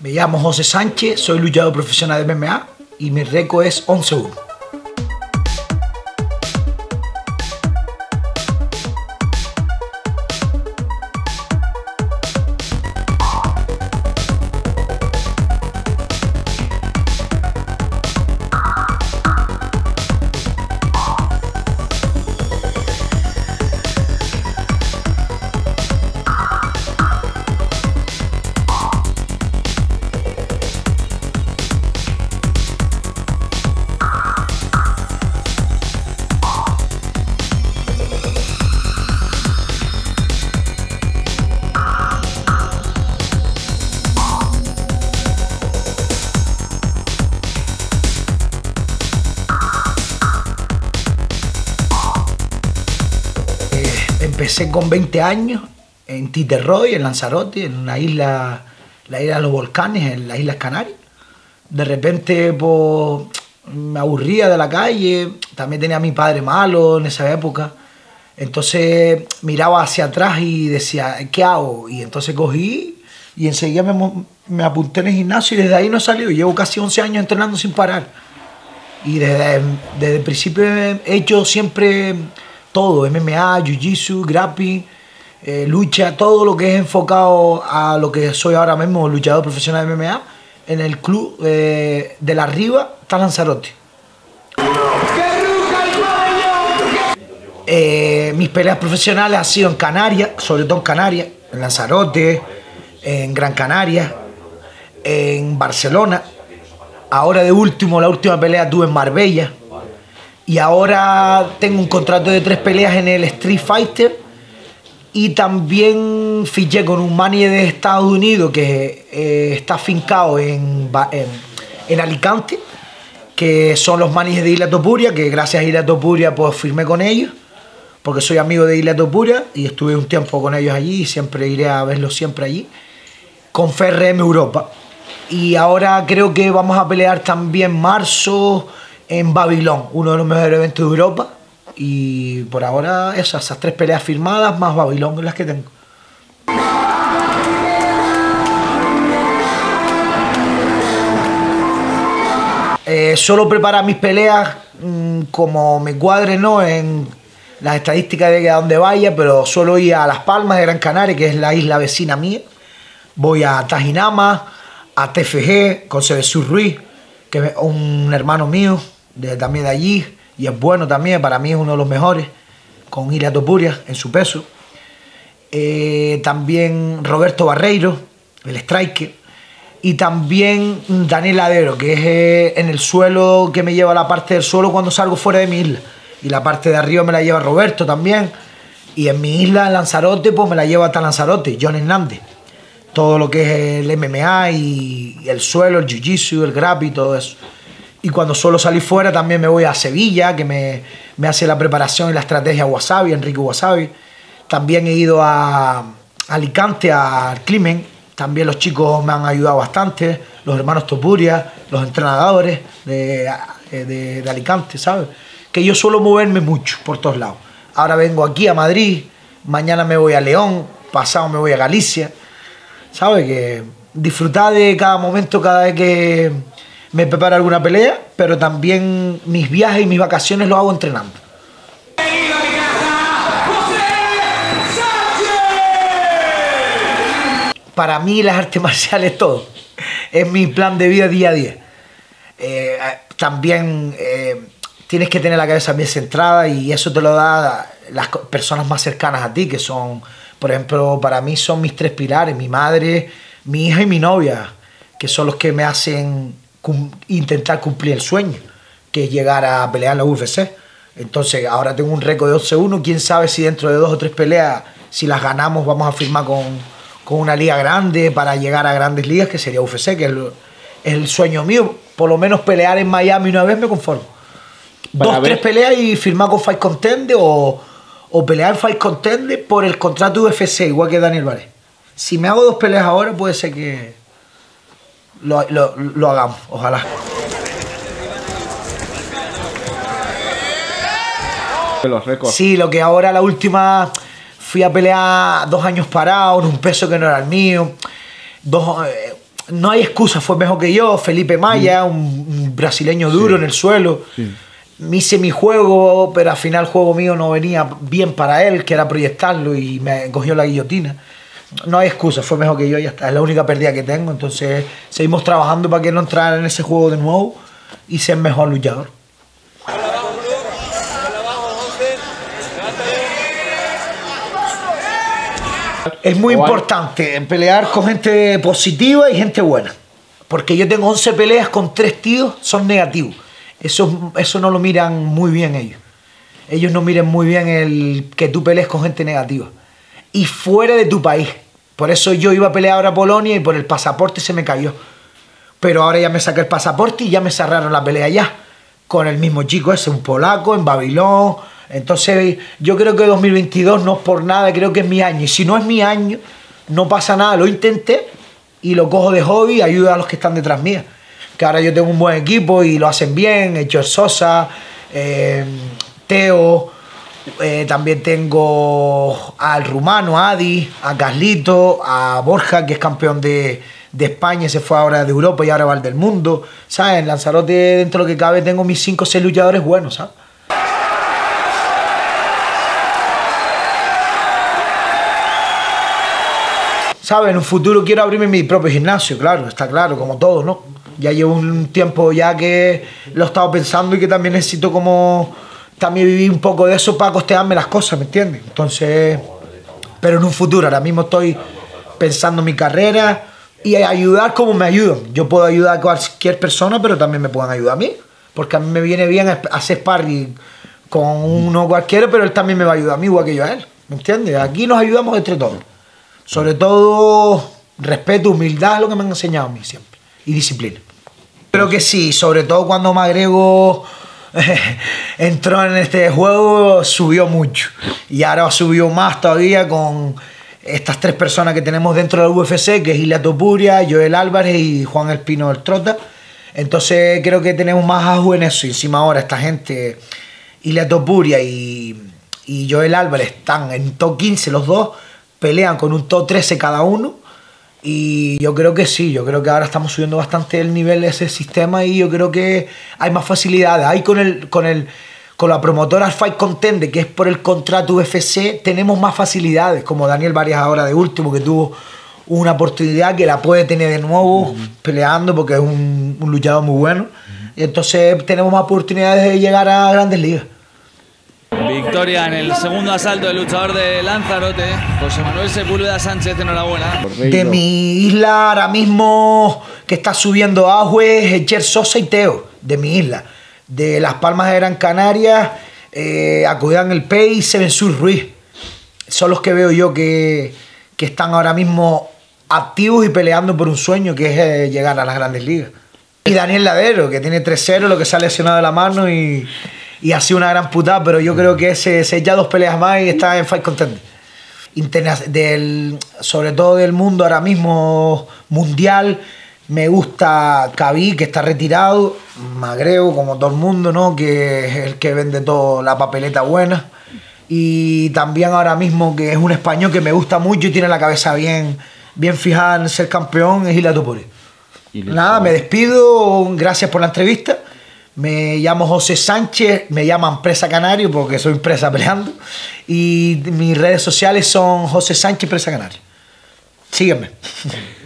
Me llamo José Sánchez, soy luchador profesional de MMA y mi récord es 11-1. Empecé con 20 años en Titerroy, en Lanzarote, en una isla, la isla de los volcanes, en las Islas Canarias. De repente pues, me aburría de la calle, también tenía a mi padre malo en esa época. Entonces miraba hacia atrás y decía, ¿qué hago? Y entonces cogí y enseguida me, me apunté en el gimnasio y desde ahí no he salido. Llevo casi 11 años entrenando sin parar. Y desde, desde el principio he hecho siempre todo, MMA, Jiu-Jitsu, grappling, eh, lucha, todo lo que es enfocado a lo que soy ahora mismo, luchador profesional de MMA, en el club eh, de la Riva, está Lanzarote. Eh, mis peleas profesionales han sido en Canarias, sobre todo en Canarias, en Lanzarote, en Gran Canaria, en Barcelona. Ahora de último, la última pelea tuve en Marbella. Y ahora tengo un contrato de tres peleas en el Street Fighter. Y también fiché con un manager de Estados Unidos que eh, está fincado en, en, en, Alicante, que son los managers de Isla Topuria, que gracias a Isla Topuria pues firmé con ellos, porque soy amigo de Isla Topuria y estuve un tiempo con ellos allí y siempre iré a verlos siempre allí, con FRM Europa. Y ahora creo que vamos a pelear también marzo en Babilón, uno de los mejores eventos de Europa. Y por ahora esas, tres peleas firmadas más Babilón las que tengo. Eh, solo preparar mis peleas mmm, como me cuadre, ¿no? En las estadísticas de que a donde vaya, pero suelo ir a Las Palmas de Gran Canaria, que es la isla vecina mía. Voy a Tajinama, a TFG, con Sebesur Ruiz, que es un hermano mío, también de allí, y es bueno también, para mí es uno de los mejores, con Ilia Topuria en su peso. Eh, también Roberto Barreiro, el striker. Y también Daniel Ladero, que es eh, en el suelo que me lleva la parte del suelo cuando salgo fuera de mi isla. Y la parte de arriba me la lleva Roberto también. Y en mi isla, Lanzarote, pues me la lleva hasta Lanzarote, John Hernández. Todo lo que es el MMA y, y el suelo, el jiu-jitsu, el grappling y todo eso. Y cuando suelo salir fuera también me voy a Sevilla, que me, me hace la preparación y la estrategia Wasabi, Enrique Wasabi. También he ido a Alicante, al Climen. También los chicos me han ayudado bastante, los hermanos Topuria, los entrenadores de, de, de Alicante, ¿sabes? Que yo suelo moverme mucho por todos lados. Ahora vengo aquí a Madrid, mañana me voy a León, pasado me voy a Galicia. ¿Sabes? Que disfrutar de cada momento, cada vez que me preparo alguna pelea, pero también mis viajes y mis vacaciones los hago entrenando. Para mí las artes marciales todo. Es mi plan de vida día a día. Eh, también eh, tienes que tener la cabeza bien centrada y eso te lo da las personas más cercanas a ti, que son, por ejemplo, para mí son mis tres pilares, mi madre, mi hija y mi novia, que son los que me hacen cum intentar cumplir el sueño, que es llegar a pelear en la UFC. Entonces, ahora tengo un récord de 12-1, quién sabe si dentro de dos o tres peleas, si las ganamos, vamos a firmar con, con una liga grande para llegar a grandes ligas, que sería UFC, que es el, es el sueño mío. Por lo menos pelear en Miami una vez me conformo. Para Dos, ver- tres peleas y firmar con Fight Contender o, o pelear Fight Contender por el contrato UFC, igual que Daniel Várez. Si me hago dos peleas ahora, puede ser que lo, lo- lo hagamos, ojalá. los récords. Sí, lo que ahora la última fui a pelear dos años parado en un peso que no era el mío. Dos, eh, no hay excusa, fue mejor que yo. Felipe Maya, un, un brasileño duro en el suelo. Me hice mi juego, pero al final el juego mío no venía bien para él, que era proyectarlo y me cogió la guillotina. No hay excusa, fue mejor que yo, ya está. Es la única pérdida que tengo. Entonces seguimos trabajando para que no entrara en ese juego de nuevo y ser mejor luchador. Es muy importante pelear con gente positiva y gente buena. Porque yo tengo 11 peleas con 3 tíos, son negativos. Eso, eso no lo miran muy bien ellos. Ellos no miran muy bien el que tú pelees con gente negativa. Y fuera de tu país. Por eso yo iba a pelear ahora a Polonia y por el pasaporte se me cayó. Pero ahora ya me saqué el pasaporte y ya me cerraron la pelea ya. Con el mismo chico ese, un polaco, en Babilón. Entonces yo creo que 2022 no es por nada, creo que es mi año. Y si no es mi año, no pasa nada. Lo intenté y lo cojo de hobby y ayuda a los que están detrás mía. Que ahora yo tengo un buen equipo y lo hacen bien. Hechor Sosa, eh, Teo. Eh, también tengo al rumano, a Adi, a Carlito, a Borja, que es campeón de, de España, se fue ahora de Europa y ahora va al del mundo. ¿Sabes? En Lanzarote, dentro de lo que cabe, tengo mis 5 o 6 luchadores buenos, ¿sabes? ¿Sabes? En un futuro quiero abrirme mi propio gimnasio, claro, está claro, como todo, ¿no? Ya llevo un tiempo ya que lo he estado pensando y que también necesito como también vivir un poco de eso para costearme las cosas, ¿me entiendes? Entonces, pero en un futuro, ahora mismo estoy pensando mi carrera y ayudar como me ayudan. Yo puedo ayudar a cualquier persona, pero también me pueden ayudar a mí, porque a mí me viene bien hacer sparring con uno cualquiera, pero él también me va a ayudar a mí igual que yo a él, ¿me entiendes? Aquí nos ayudamos entre todos. Sobre todo, respeto, humildad es lo que me han enseñado a mí siempre. Y disciplina. Creo que sí, sobre todo cuando Magrego entró en este juego, subió mucho. Y ahora subió más todavía con estas tres personas que tenemos dentro del UFC, que es Ilia Topuria, Joel Álvarez y Juan Espino del Trota. Entonces creo que tenemos más ajo en eso. Y encima ahora esta gente, Ilia Topuria y, y Joel Álvarez, están en top 15 los dos pelean con un top 13 cada uno. Y yo creo que sí, yo creo que ahora estamos subiendo bastante el nivel de ese sistema y yo creo que hay más facilidades. Ahí con el, con el con la promotora Fight Contender, que es por el contrato UFC, tenemos más facilidades, como Daniel Varias ahora de último, que tuvo una oportunidad que la puede tener de nuevo peleando porque es un, un luchador muy bueno. Y entonces tenemos más oportunidades de llegar a grandes ligas. Victoria en el segundo asalto del luchador de Lanzarote, José Manuel Sepúlveda Sánchez, enhorabuena. De mi isla ahora mismo que está subiendo agua es Echer Sosa y Teo, de mi isla. De Las Palmas de Gran Canaria, eh, Acudán El Pei y Seven Sur Ruiz. Son los que veo yo que, que están ahora mismo activos y peleando por un sueño que es eh, llegar a las grandes ligas. Y Daniel Ladero, que tiene 3-0, lo que se ha lesionado de la mano y, y ha sido una gran putada, pero yo creo que ese, ese ya dos peleas más y está en Fight Contender interna- del, sobre todo del mundo ahora mismo mundial. Me gusta Khabib, que está retirado, Magreo, como todo el mundo, ¿no? que es el que vende toda la papeleta buena. Y también ahora mismo que es un español que me gusta mucho y tiene la cabeza bien, bien fijada en ser campeón, es listo. Nada, me despido, gracias por la entrevista. Me llamo José Sánchez, me llaman Presa Canario porque soy presa peleando. Y mis redes sociales son José Sánchez Presa Canario. Sígueme.